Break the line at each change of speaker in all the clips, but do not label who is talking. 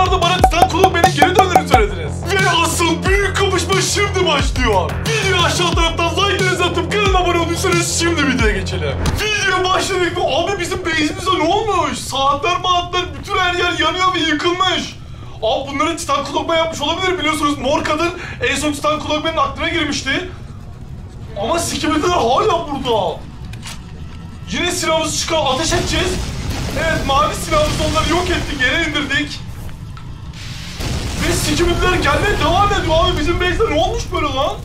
yorumlarda bana Titan Kulak beni geri döndüğünü söylediniz. Ve asıl büyük kapışma şimdi başlıyor. Videoyu aşağı taraftan like'larınızı atıp kanalıma abone olduysanız şimdi videoya geçelim. Videoya başladık ve abi bizim base'imize ne olmuş? Saatler maatler bütün her yer yanıyor ve yıkılmış. Abi bunları Titan Kulakman yapmış olabilir biliyorsunuz mor kadın en son Titan Kulakman'ın aklına girmişti. Ama Skibidi hala burada. Yine silahımızı çıkar ateş edeceğiz. Evet mavi silahımız onları yok ettik yere indirdik. Ve Skibidiler gelmeye devam ediyor abi bizim base'de ne olmuş böyle lan?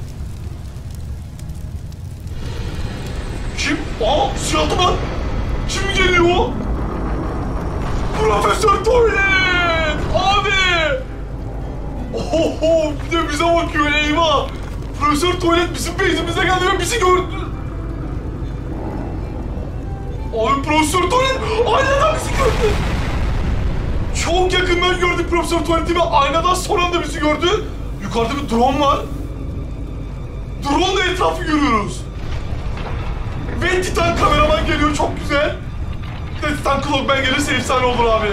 Kim? Aa silahlı mı? Kim geliyor? Profesör Toilet! Abi! Oho bir de bize bakıyor eyvah! Profesör Tuvalet bizim base'imize geldi ve bizi gördü. Abi Profesör Tuvalet aynadan bizi gördü. Çok yakından gördük Profesör Tuvalet'i ve aynadan son anda bizi gördü. Yukarıda bir drone var. Drone ile etrafı görüyoruz. Ve Titan kameraman geliyor çok güzel. De Titan Clockman gelirse efsane olur abi.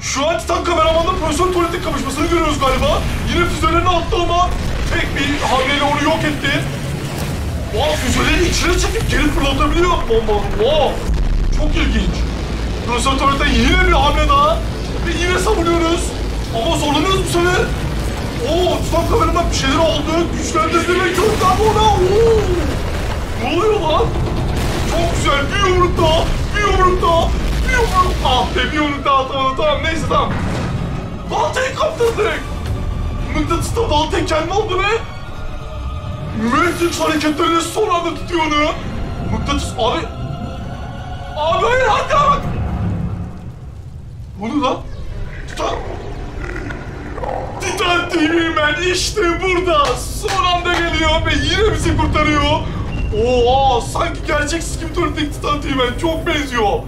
Şu an Titan kameramanla Profesör Tuvalet'in kapışmasını görüyoruz galiba. Yine füzelerini attı ama tek bir hamleyle onu yok etti. Wow, füzeleri içine çekip geri fırlatabiliyor bombanı. Wow, çok ilginç. Profesör Tuvalet'ten yine bir hamle daha. Ve yine savunuyoruz. Ama zorlanıyoruz bu sefer. Oo, Titan kameraman bir şeyler oldu. Güçlendirdi ve gördü ama ona. Oo. Ne oluyor lan? Çok güzel. Bir yumruk daha. Bir yumruk daha. Bir yumruk. Ah be bir yumruk daha atamadım. Tamam neyse tamam. Baltayı kaptın direkt. Mıknatıs'ta baltayı kendi aldı ve Matrix hareketlerini son anda tutuyor onu. Mıknatıs. Abi Bu ne lan? Titan. Titan TV Man işte burada. Son anda geliyor ve yine bizi kurtarıyor. Oo, sanki gerçek Skimtor'daki Titan TV Man çok benziyor.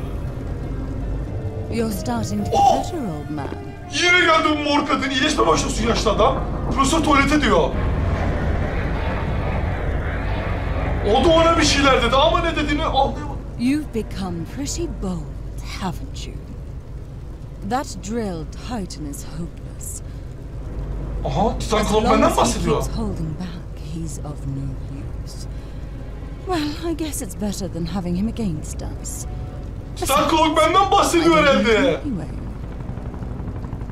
You're starting to get
Oh!
better, old man.
Yine geldi bu mor kadın. İyileşme başlıyorsun yaşlı adam. Profesör tuvalete diyor. O da ona bir şeyler dedi ama ne dediğini anlayamadım.
You've become pretty bold, haven't you? That drill titan is hopeless.
Aha Titan
As
Club
long as he
bahsediyor.
keeps holding back, he's of no use. Well, I guess it's better than having him against us.
Titan benden bahsediyor
don't need him
herhalde.
anyway.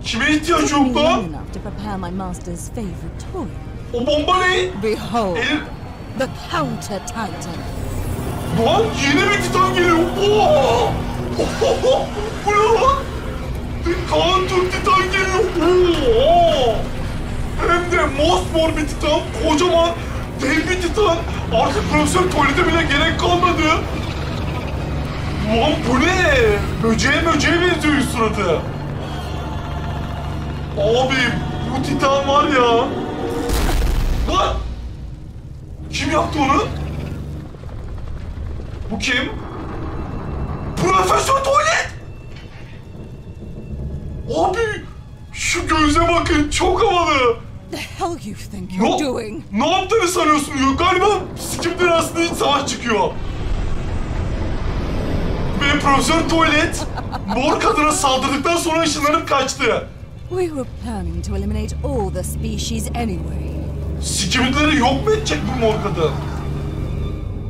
Kime ihtiyaç yok lan?
enough to prepare my master's favorite toy.
O bomba ne?
Behold,
El...
the counter titan.
Lan yeni bir Titan geliyor. Oo! Counter Titan geliyor. Oo! Hem de mosmor bir Titan, kocaman dev bir Titan. Artık Profesör Tuvalete bile gerek kalmadı. Lan bu ne? Böceğe böceğe benziyor suratı. Abi bu Titan var ya. Lan! Kim yaptı onu? Bu kim? Profesör Tuvalet! Abi şu göze bakın çok havalı.
The hell you think you're doing?
ne yaptığını sanıyorsun diyor. Galiba sikimden aslında iç savaş çıkıyor. Ve Profesör Tuvalet mor kadına saldırdıktan sonra ışınlanıp kaçtı.
We were planning to eliminate all the species anyway.
Sikimleri yok mu edecek bu mor kadın?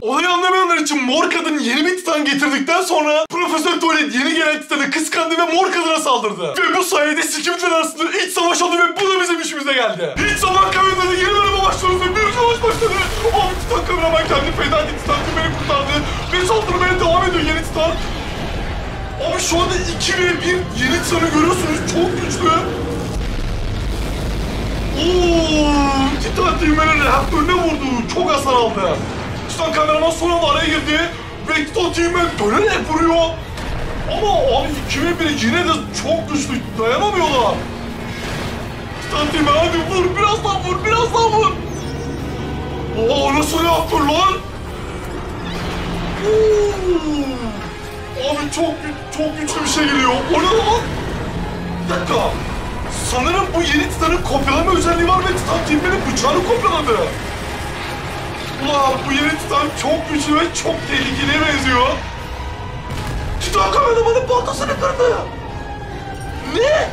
Olayı anlamayanlar için mor kadın yeni bir titan getirdikten sonra Profesör Tuvalet yeni gelen titanı kıskandı ve mor kadına saldırdı. Ve bu sayede sikimler arasında iç savaş oldu ve bu da bizim işimize geldi. İç savaş kaybetmedi yeni bölüme başlıyoruz ve büyük savaş başladı. Abi titan kameraman kendi feda etti titan beni kurtardı. Ve saldırmaya devam ediyor yeni titan. Abi şu anda 2 ve 1 yeni titanı görüyorsunuz çok güçlü. Ooo! Titan Team'in reaktörüne vurdu. Çok hasar aldı. Titan kameraman son anda araya girdi. Ve Team'e dönerek vuruyor. Ama abi 2 ve 1 yine de çok güçlü. Dayanamıyorlar. Team'e hadi vur. Biraz daha vur. Biraz daha vur. Oo nasıl reaktör lan? Oo! Abi çok çok güçlü bir şey geliyor. O ne lan? Bir dakika. Sanırım bu yeni Titan'ın kopyalama özelliği var ve Titan Team'in bıçağını kopyaladı. Ulan bu yeni Titan çok güçlü ve çok tehlikeliye benziyor. Titan kameramanın baltasını kırdı. Ne?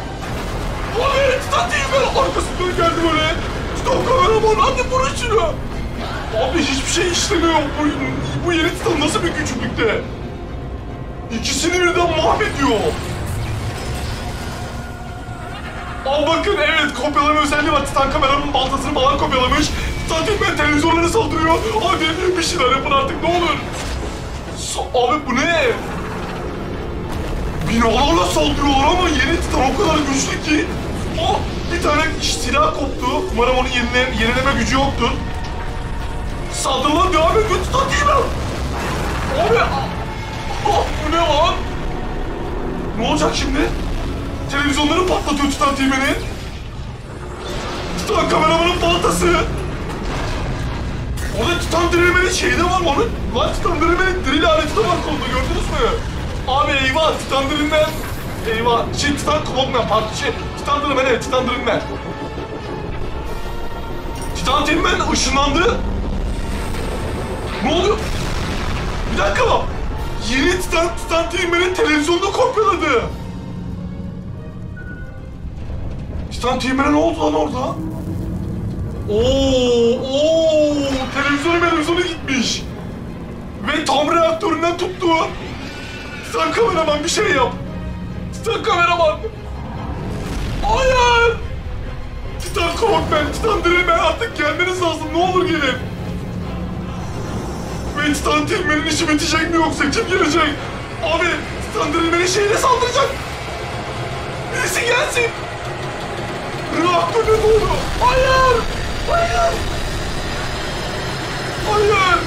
Abi Titan değil ben arkasından geldi böyle. Titan kameraman hadi vurun şunu. Abi hiçbir şey işlemiyor. Bu, bu yeni Titan nasıl bir küçüklükte? İkisini birden mahvediyor. Al bakın evet kopyalama özelliği var. Titan kameranın baltasını falan kopyalamış. Titan Team'den televizyonlara saldırıyor. Hadi bir şeyler yapın artık ne olur. So- abi bu ne? Binalarla saldırıyorlar ama yeni Titan o kadar güçlü ki. Oh bir tane silah koptu. Umarım onun yenile, yenileme gücü yoktur. Saldırılar devam ediyor Titan Team'e. Abi ah, ah, bu ne lan? Ne olacak şimdi? Televizyonları patlatıyor Titan Team'ini. Titan kameramanın baltası. Orada Titan Drillman'in şeyi de var onun. Lan Titan Drillman'in drill aleti de var kolunda gördünüz mü? Abi eyvah Titan Drillman. Eyvah. Şey Titan Clockman pardon şey. Titan Drillman evet Titan Drillman. Titan Drillman ışınlandı. Ne oluyor? Bir dakika. Yeni Titan, Titan Drillman'in televizyonunu kopyaladı. Titan Team'e ne oldu lan orada? Oo, oo, televizyonu televizyonu gitmiş. Ve tam reaktöründen tuttu. Titan kameraman bir şey yap. Titan kameraman. Hayır. Titan Clockman, Titan Drillman artık gelmeniz lazım. Ne olur gelin. Ve Titan Team'in işi bitecek mi yoksa kim gelecek? Abi Titan Drillman'in şeyine saldıracak. Birisi gelsin. Reaktöre doğru. Hayır. Hayır. Hayır.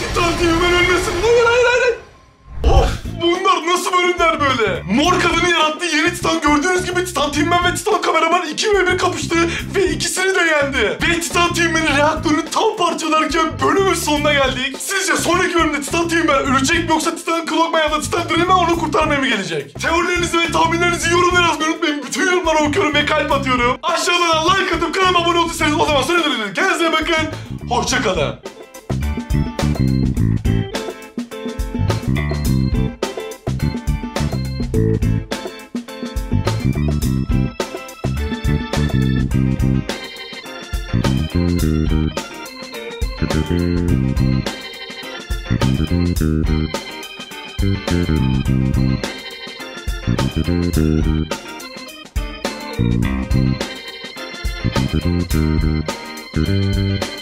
Titan Team'in ölmesin. Hayır hayır hayır. Of bunlar nasıl bölümler böyle? Mor kadını yarattığı yeni Titan gördüğünüz gibi Titan Teamman ve Titan kameraman 2 ve 1 kapıştı ve ikisini de yendi. Ve Titan Teamman'in reaktörünü tam parçalarken bölümün sonuna geldik. Sizce sonraki bölümde Titan Teamman ölecek mi yoksa Titan Clockman ya da Titan Drillman onu kurtarmaya mı gelecek? Teorilerinizi ve tahminlerinizi yorumlara yazmayı unutmayın. Bütün yorumları okuyorum ve kalp atıyorum. Aşağıdan like atıp kanalıma abone olursanız o zaman sonra. Kendinize bakın. Hoşçakalın.
Thank you.